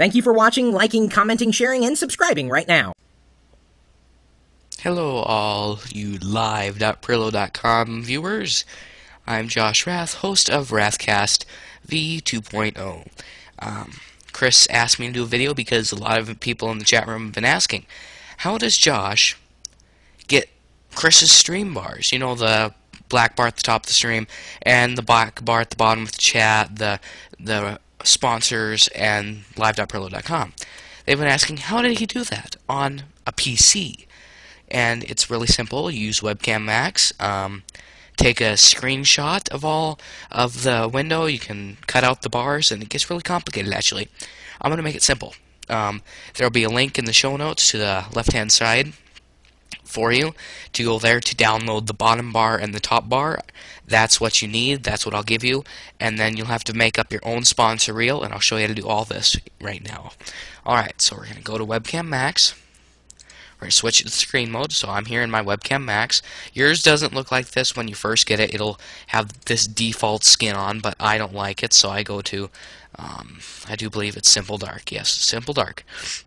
Thank you for watching, liking, commenting, sharing, and subscribing right now. Hello, all you live.pirillo.com viewers. I'm Josh Rath, host of Rathcast V2.0. Um, Chris asked me to do a video because a lot of people in the chat room have been asking, how does Josh get Chris's stream bars? You know, the black bar at the top of the stream and the black bar at the bottom of the chat, the the sponsors and live.pirillo.com. They've been asking, how did he do that on a PC? And it's really simple. Use Webcam Max. Um, take a screenshot of all of the window. You can cut out the bars, and it gets really complicated, actually. I'm going to make it simple. Um, there will be a link in the show notes to the left-hand side for you to go there to download the bottom bar and the top bar. That's what you need. That's what I'll give you. And then you'll have to make up your own sponsor reel, and I'll show you how to do all this right now. Alright, so we're going to go to Webcam Max. We're going to switch it to screen mode, so I'm here in my Webcam Max. Yours doesn't look like this when you first get it. It'll have this default skin on, but I don't like it, so I go to, um, I do believe it's Simple Dark. Yes, Simple Dark.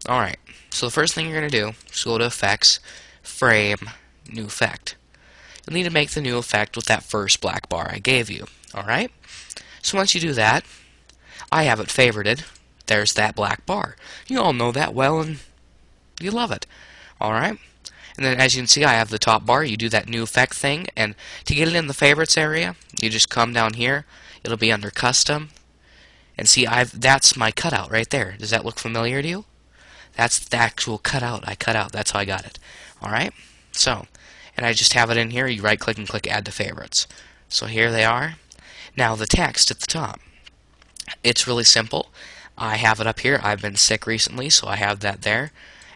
Alright, so the first thing you're going to do is go to Effects, Frame, New Effect. You'll need to make the new effect with that first black bar I gave you. Alright? So once you do that, I have it favorited. There's that black bar. You all know that well, and you love it. Alright? And then as you can see, I have the top bar. You do that new effect thing, and to get it in the favorites area, you just come down here. It'll be under custom. And see, I've that's my cutout right there. Does that look familiar to you? That's the actual cutout I cut out. That's how I got it. Alright? So, and I just have it in here. You right click and click add to favorites. So here they are. Now the text at the top. It's really simple. I have it up here. I've been sick recently, so I have that there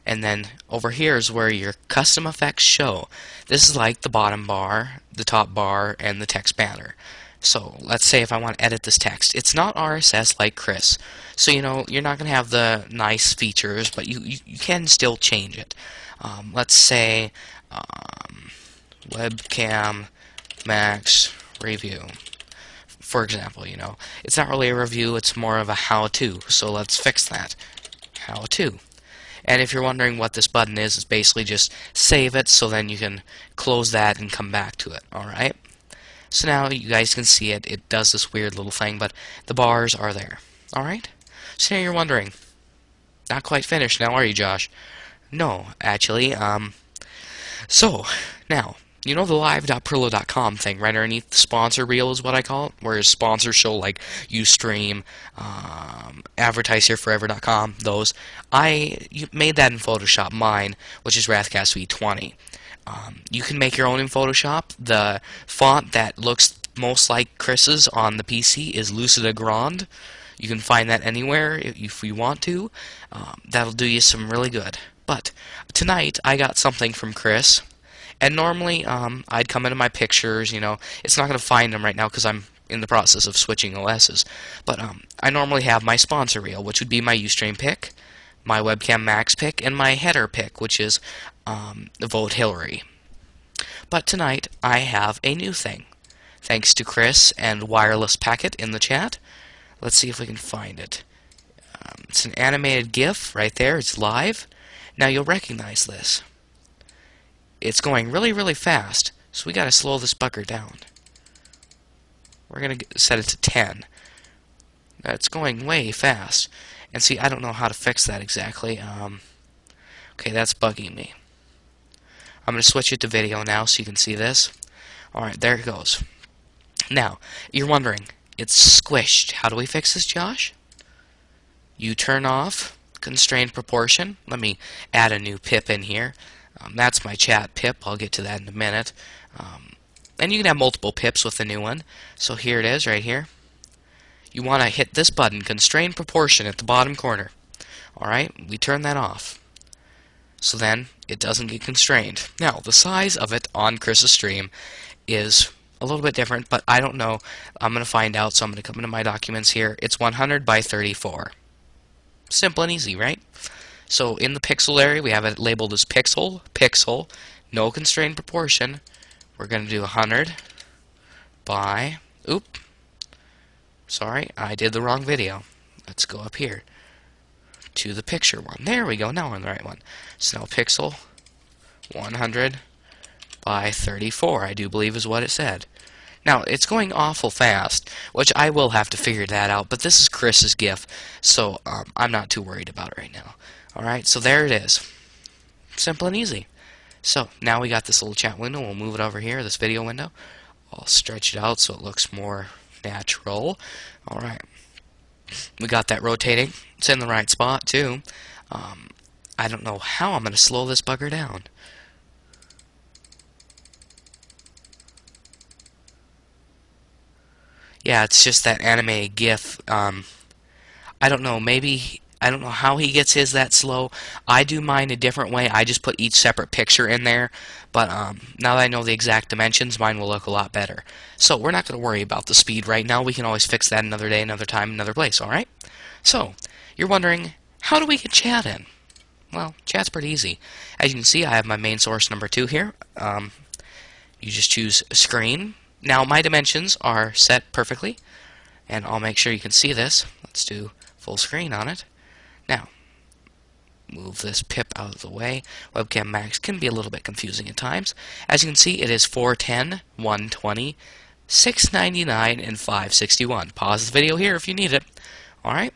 and then over here is where your custom effects show. This is like the bottom bar, the top bar, and the text banner. So let's say if I want to edit this text, it's not RSS like Chris. So you know you're not going to have the nice features, but you, you, you can still change it. Um, let's say um, webcam max review. For example, you know, it's not really a review, it's more of a how-to. So let's fix that. How-to. And if you're wondering what this button is, it's basically just save it so then you can close that and come back to it. Alright? So now you guys can see it. It does this weird little thing, but the bars are there. Alright? So now you're wondering, not quite finished now, are you, Josh? No, actually. Um, so, now, you know the live.pirillo.com thing right underneath the sponsor reel is what I call it, where sponsors show like Ustream, um, AdvertiseHereForever.com, those. I made that in Photoshop, mine, which is Rathcast V20. Um, you can make your own in Photoshop. The font that looks most like Chris's on the PC is Lucida Grande. You can find that anywhere if you want to. Um, that'll do you some really good. But tonight I got something from Chris and normally, um, I'd come into my pictures, you know, it's not going to find them right now because I'm in the process of switching OSs. But um, I normally have my sponsor reel, which would be my Ustream pick, my Webcam Max pick, and my header pick, which is um, Vote Hillary. But tonight, I have a new thing. Thanks to Chris and Wireless Packet in the chat. Let's see if we can find it. Um, it's an animated GIF right there. It's live. Now you'll recognize this it's going really, really fast, so we gotta slow this bucker down. We're gonna set it to 10. That's going way fast. And see, I don't know how to fix that exactly. Um, okay, that's bugging me. I'm gonna switch it to video now so you can see this. Alright, there it goes. Now, you're wondering, it's squished. How do we fix this, Josh? You turn off constrained proportion. Let me add a new pip in here. Um, that's my chat pip. I'll get to that in a minute. Um, and you can have multiple pips with the new one. So here it is right here. You want to hit this button, constrain proportion at the bottom corner. Alright, we turn that off. So then it doesn't get constrained. Now, the size of it on Chris's stream is a little bit different, but I don't know. I'm going to find out, so I'm going to come into my documents here. It's 100 by 34. Simple and easy, right? So in the pixel area, we have it labeled as pixel, pixel, no constrained proportion. We're going to do 100 by, oop, sorry, I did the wrong video. Let's go up here. to the picture one. There we go. Now we're on the right one. Snell pixel 100 by 34, I do believe is what it said. Now, it's going awful fast, which I will have to figure that out, but this is Chris's GIF, so um, I'm not too worried about it right now. Alright, so there it is. Simple and easy. So, now we got this little chat window. We'll move it over here, this video window. I'll stretch it out so it looks more natural. Alright. We got that rotating. It's in the right spot, too. Um, I don't know how I'm going to slow this bugger down. Yeah, it's just that anime GIF. Um, I don't know. Maybe I don't know how he gets his that slow. I do mine a different way. I just put each separate picture in there. But um, now that I know the exact dimensions, mine will look a lot better. So we're not going to worry about the speed right now. We can always fix that another day, another time, another place. All right. So you're wondering how do we get chat in? Well, chat's pretty easy. As you can see, I have my main source number two here. Um, you just choose screen now my dimensions are set perfectly, and I'll make sure you can see this. Let's do full screen on it. Now, move this pip out of the way. Webcam max can be a little bit confusing at times. As you can see, it is 410, 120, 699, and 561. Pause the video here if you need it. Alright?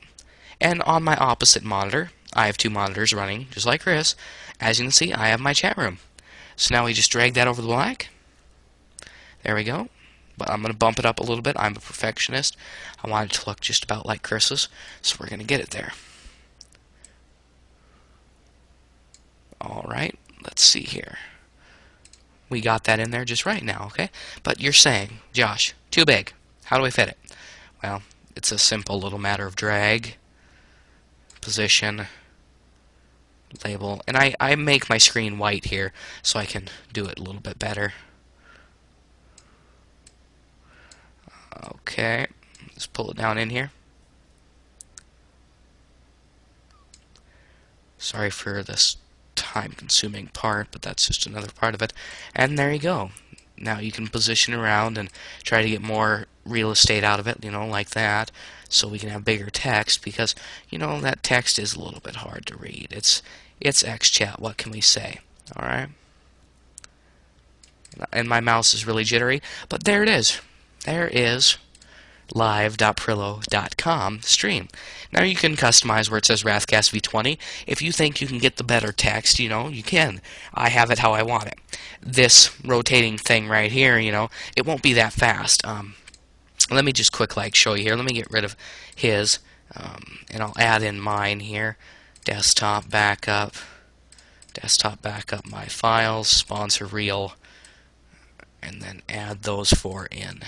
And on my opposite monitor, I have two monitors running, just like Chris. As you can see, I have my chat room. So now we just drag that over the black. There we go. But I'm going to bump it up a little bit. I'm a perfectionist. I want it to look just about like Chris's, so we're going to get it there. Alright, let's see here. We got that in there just right now, okay? But you're saying, Josh, too big. How do we fit it? Well, it's a simple little matter of drag, position, label, and I, I make my screen white here so I can do it a little bit better. Okay, let's pull it down in here. Sorry for this time-consuming part, but that's just another part of it. And there you go. Now you can position around and try to get more real estate out of it, you know, like that, so we can have bigger text, because, you know, that text is a little bit hard to read. It's, it's XChat, what can we say? Alright? And my mouse is really jittery, but there it is there is live.pirillo.com stream. Now you can customize where it says Rathcast V20. If you think you can get the better text, you know, you can. I have it how I want it. This rotating thing right here, you know, it won't be that fast. Um, let me just quick like show you here. Let me get rid of his, um, and I'll add in mine here. Desktop backup. Desktop backup my files, sponsor reel, and then add those four in.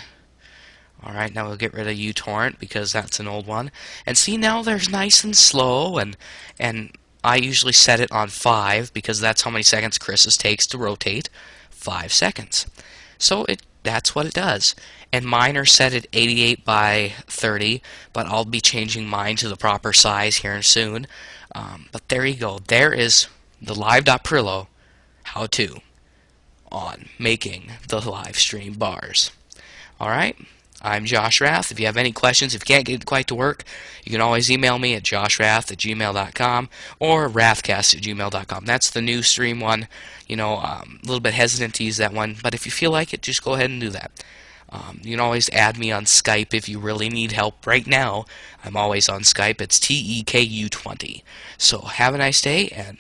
Alright, now we'll get rid of uTorrent because that's an old one. And see, now there's nice and slow, and and I usually set it on 5 because that's how many seconds Chris's takes to rotate. 5 seconds. So it that's what it does. And mine are set at 88 by 30, but I'll be changing mine to the proper size here soon. Um, but there you go. There is the live.pirillo how-to on making the live stream bars. Alright? I'm Josh Rath. If you have any questions, if you can't get it quite to work, you can always email me at joshrath at gmail.com or rathcast at gmail.com. That's the new stream one. You know, um, a little bit hesitant to use that one, but if you feel like it, just go ahead and do that. Um, you can always add me on Skype if you really need help right now. I'm always on Skype. It's TEKU20. So have a nice day and